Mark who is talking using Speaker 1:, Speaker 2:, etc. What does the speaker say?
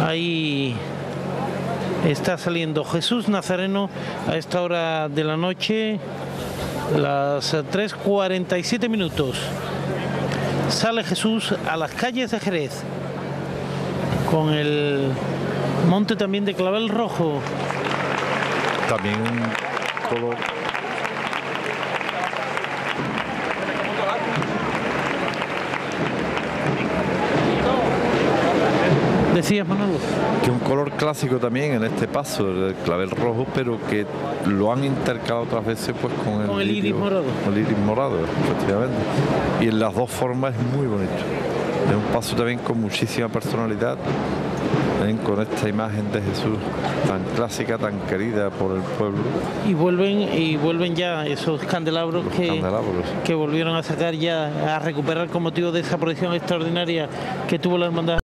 Speaker 1: Ahí está saliendo Jesús Nazareno a esta hora de la noche, las 3.47 minutos. Sale Jesús a las calles de Jerez con el monte también de clavel rojo.
Speaker 2: También todo
Speaker 1: Decías, Manolo.
Speaker 2: que un color clásico también en este paso, el clavel rojo, pero que lo han intercalado otras veces pues con el,
Speaker 1: Con el iris morado.
Speaker 2: con el iris morado, efectivamente. Y en las dos formas es muy bonito. Es un paso también con muchísima personalidad, con esta imagen de Jesús tan clásica, tan querida por el pueblo,
Speaker 1: Y vuelven y vuelven ya esos candelabros
Speaker 2: los
Speaker 1: que,
Speaker 2: candelabros.
Speaker 1: que volvieron a sacar ya a recuperar con motivo de esa procesión extraordinaria que tuvo la hermandad